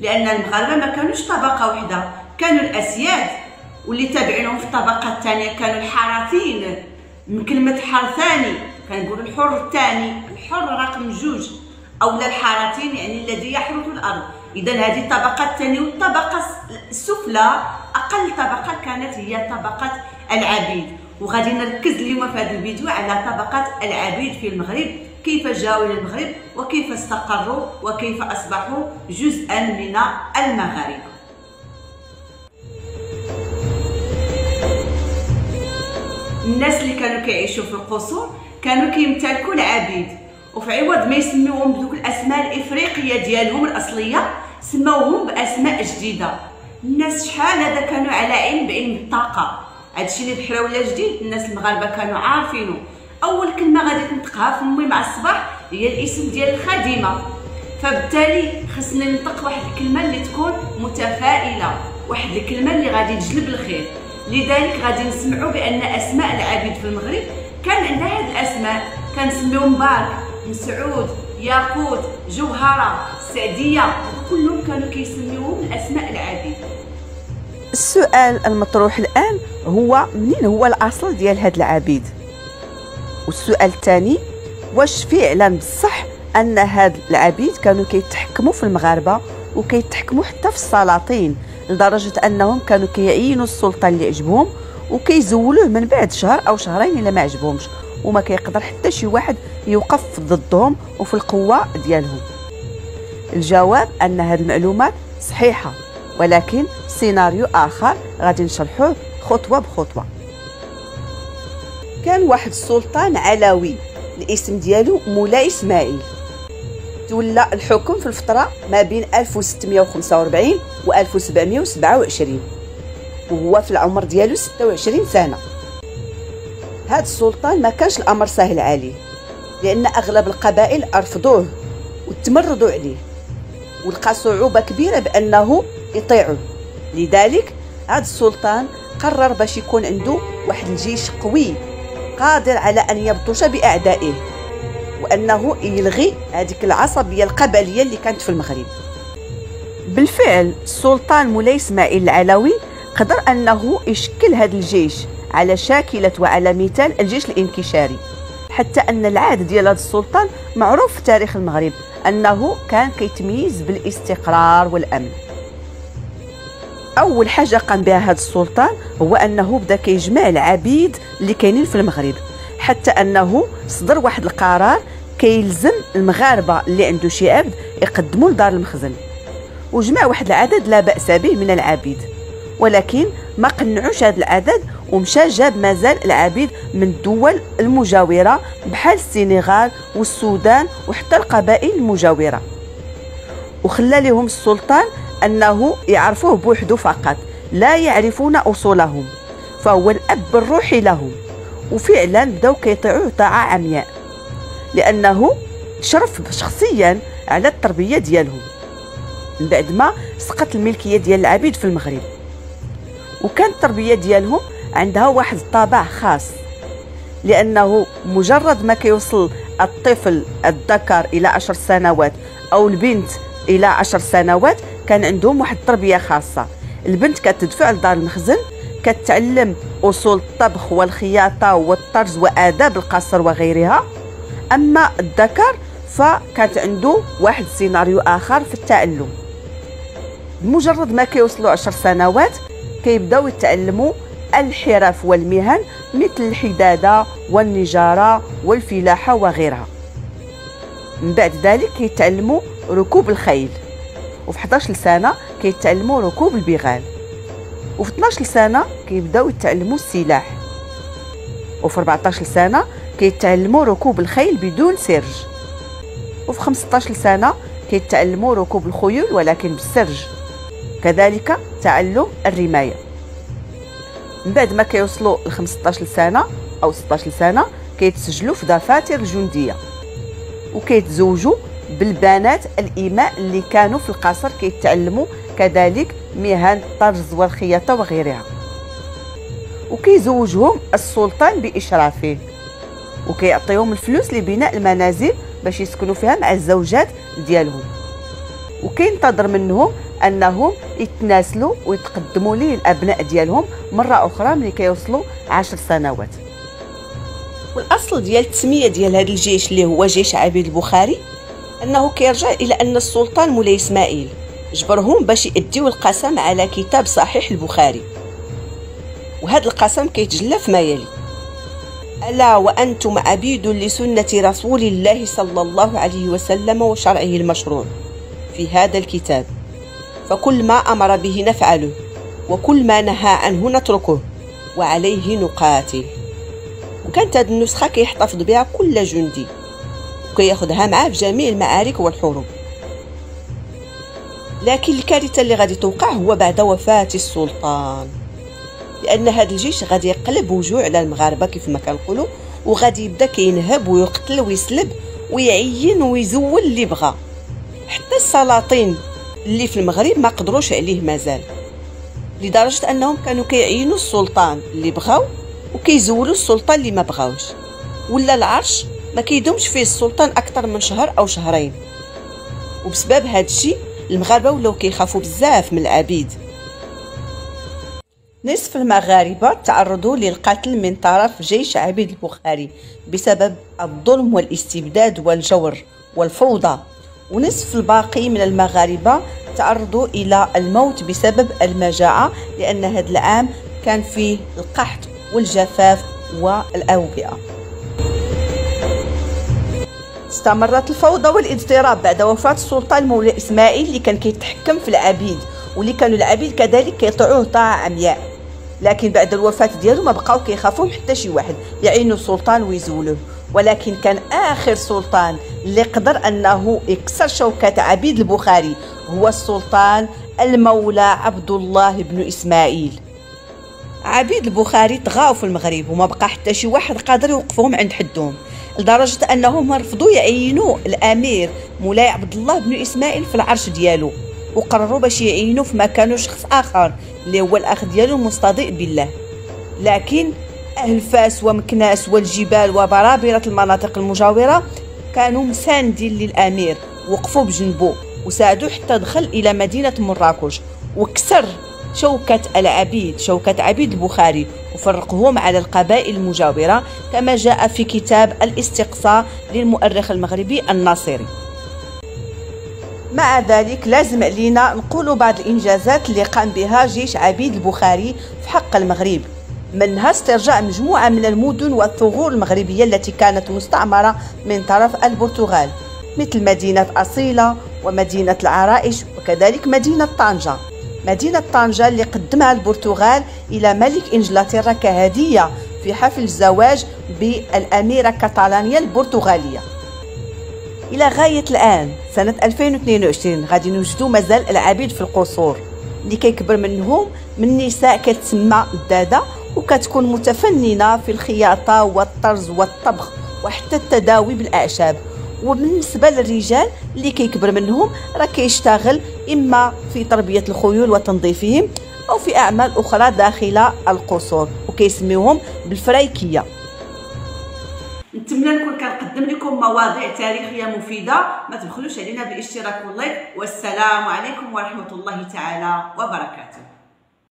لأن المغاربة ما كانوش طبقة واحدة كانوا الأسياد واللي تابعينهم في الطبقة الثانية كانوا الحراثين من كلمة حرثاني كنقولوا الحر الثاني الحر رقم جوج أو الحارتين يعني الذي يحرث الأرض. اذا هذه الطبقة الثانية والطبقة السفلى أقل طبقة كانت هي طبقة العبيد. وغادي نركز اليوم في هذا الفيديو على طبقة العبيد في المغرب. كيف جاءوا إلى المغرب وكيف استقروا وكيف أصبحوا جزءا من المغاربة. الناس اللي كانوا كيعيشوا في القصور كانوا كيمتلكوا العبيد. وفي عوض ما يسميوهم بدوك الأسماء الإفريقية ديالهم الأصلية سموهم بأسماء جديدة. الناس شحال هذا كانوا على علم بعلم الطاقة؟ هادشي اللي بحرا ولا جديد الناس المغاربة كانوا عارفينه. أول كلمة غادي تنطقها في أمي مع الصباح هي الاسم ديال الخادمة. فبالتالي خصنا ننطق واحد الكلمة اللي تكون متفائلة واحد الكلمة اللي غادي تجلب الخير. لذلك غادي نسمعوا بأن أسماء العبيد في المغرب كان عندها هاد الأسماء. كنسميو مبارك مسعود ياقوت جوهرة سعدية كلهم كانوا كيسميوهم الاسماء العبيد. السؤال المطروح الآن هو منين هو الأصل ديال هاد العبيد؟ والسؤال الثاني واش فعلا بصح أن هاد العبيد كانوا كيتحكموا في المغاربة وكيتحكموا حتى في السلاطين لدرجة أنهم كانوا كيعينوا السلطان اللي عجبهم وكيزولوه من بعد شهر أو شهرين إلا ما عجبهمش وما كيقدر حتى شي واحد يوقف ضدهم وفي القوة ديالهم. الجواب أن هذه المعلومات صحيحة ولكن سيناريو آخر غادي نشرحوه خطوة بخطوة. كان واحد السلطان علوي الاسم ديالو مولاي إسماعيل. تولى الحكم في الفترة ما بين 1645 و 1727 وهو في العمر ديالو 26 سنة. هاد السلطان ما كانش الأمر سهل عليه لأن أغلب القبائل رفضوه وتمردوا عليه ولقى صعوبة كبيرة بأنه يطيعوا لذلك هاد السلطان قرر باش يكون عنده واحد الجيش قوي قادر على أن يبطش بأعدائه وأنه يلغي هذيك العصبية القبلية اللي كانت في المغرب. بالفعل السلطان مولاي إسماعيل العلوي قدر أنه يشكل هذا الجيش على شاكلة وعلى مثال الجيش الانكشاري حتى أن العهد ديال هذا السلطان معروف في تاريخ المغرب أنه كان كيتميز بالاستقرار والأمن. أول حاجة قام بها هذا السلطان هو أنه بدا كيجمع العبيد اللي كاينين في المغرب حتى أنه صدر واحد القرار كيلزم المغاربة اللي عنده شي عبد يقدموا لدار المخزن. وجمع واحد العدد لا بأس به من العبيد. ولكن ما قنعوش هذا العدد ومشى جاب مازال العبيد من الدول المجاورة بحال السنغال والسودان وحتى القبائل المجاورة. وخلى لهم السلطان أنه يعرفوه بوحده فقط لا يعرفون أصولهم فهو الأب الروحي لهم وفعلا بداو كيطيعوه طاعة عمياء لأنه شرف شخصيا على التربية ديالهم. من بعد ما سقط الملكية ديال العبيد في المغرب وكانت التربية ديالهم عندها واحد الطابع خاص لأنه مجرد ما كيوصل الطفل الذكر إلى عشر سنوات أو البنت إلى عشر سنوات كان عندهم واحد التربية خاصة. البنت كتدفع لدار المخزن كتعلم أصول الطبخ والخياطة والطرز وآداب القصر وغيرها. أما الذكر فكانت عنده واحد السيناريو آخر في التعلم بمجرد ما كيوصلوا عشر سنوات كيبداو يتعلموا الحرف والمهن مثل الحدادة والنجارة والفلاحة وغيرها. من بعد ذلك كيتعلموا ركوب الخيل. وفي 11 سنه كيتعلموا ركوب البغال. وفي 12 سنه كيبداو يتعلموا السلاح. وفي 14 سنه كيتعلموا ركوب الخيل بدون سرج. وفي 15 سنه كيتعلموا ركوب الخيول ولكن بالسرج. كذلك تعلم الرماية. من بعد ما كيوصلوا ل 15 سنه أو 16 سنه كيتسجلوا في دفاتر الجنديه وكيتزوجوا بالبنات الإماء اللي كانوا في القصر كيتعلموا كذلك مهن الطرز والخياطة وغيرها. وكيزوجهم السلطان بإشرافه. وكيعطيهم الفلوس لبناء المنازل باش يسكنوا فيها مع الزوجات ديالهم. وكينتظر منهم أنهم يتناسلوا ويتقدموا ليه الابناء ديالهم مرة أخرى ملي كيوصلوا عشر سنوات. والأصل ديال التسمية ديال هذا الجيش اللي هو جيش عبيد البخاري؟ أنه كيرجع إلى أن السلطان مولاي إسماعيل جبرهم باش يديو القسم على كتاب صحيح البخاري. وهذا القسم كيتجلى فيما يلي ألا وأنتم عبيد لسنة رسول الله صلى الله عليه وسلم وشرعه المشروع في هذا الكتاب. فكل ما أمر به نفعله وكل ما نهى عنه نتركه وعليه نقاتل. وكانت هذه النسخة كيحتفظ بها كل جندي. وكياخذها معاه في جميع المعارك والحروب. لكن الكارثة اللي غادي توقع هو بعد وفاة السلطان. لأن هذا الجيش غادي يقلب وجوع على المغاربة كيف ما كنقولوا وغادي يبدأ كينهب ويقتل ويسلب ويعين ويزول اللي بغى. حتى السلاطين اللي في المغرب ما قدروش عليه مازال. لدرجة أنهم كانوا كيعينوا السلطان اللي بغاو وكيزولوا السلطان اللي ما بغاوش. ولا العرش ما كيدومش فيه السلطان أكثر من شهر أو شهرين. وبسبب هذا الشيء المغاربة ولاو كيخافوا بزاف من العبيد نصف المغاربة تعرضوا للقتل من طرف جيش عبيد البخاري بسبب الظلم والاستبداد والجور والفوضى. ونصف الباقي من المغاربة تعرضوا إلى الموت بسبب المجاعة لأن هذا العام كان فيه القحط والجفاف والأوبئة. استمرت الفوضى والاضطراب بعد وفاة السلطان مولاي إسماعيل اللي كان كيتحكم في العبيد واللي كانوا العبيد كذلك كيطيعوه طاعة عمياء لكن بعد الوفاة ديالو ما بقاو كيخافوا حتى شي واحد يعينوا السلطان ويزولوه. ولكن كان آخر سلطان اللي قدر أنه يكسر شوكة عبيد البخاري هو السلطان المولى عبد الله بن إسماعيل. عبيد البخاري طغاو في المغرب وما بقى حتى شي واحد قادر يوقفهم عند حدهم. لدرجة أنهم رفضوا يعينوا الأمير مولاي عبد الله بن إسماعيل في العرش ديالو وقرروا باش يعينوا في مكانه شخص آخر اللي هو الأخ ديالو مستضيء بالله. لكن أهل فاس ومكناس والجبال وبرابرة المناطق المجاورة كانوا مساندين للأمير وقفوا بجنبه وساعدوا حتى دخل إلى مدينة مراكش وكسر شوكة العبيد شوكة عبيد البخاري. وفرقهم على القبائل المجاورة كما جاء في كتاب الاستقصاء للمؤرخ المغربي الناصري. مع ذلك لازم علينا نقول بعض الإنجازات اللي قام بها جيش عبيد البخاري في حق المغرب. منها استرجاع مجموعة من المدن والثغور المغربية التي كانت مستعمرة من طرف البرتغال مثل مدينة أصيلة ومدينة العرائش وكذلك مدينة طنجة. مدينة طنجة اللي قدمها البرتغال إلى ملك إنجلترا كهدية في حفل الزواج بالأميرة كاتالانيا البرتغالية. إلى غاية الآن سنة 2022 غادي نوجدوا مازال العبيد في القصور. اللي كيكبر منهم من نساء كتسمى الدادة وكتكون متفننة في الخياطة والطرز والطبخ وحتى التداوي بالأعشاب. وبالنسبة للرجال اللي كيكبر منهم راه كيشتغل إما في تربية الخيول وتنظيفهم أو في أعمال أخرى داخل القصور وكيسميوهم بالفرايكية. نتمنى نكون كنقدم لكم مواضيع تاريخية مفيدة. ما تبخلوش علينا بالاشتراك واللايك والسلام عليكم ورحمة الله تعالى وبركاته.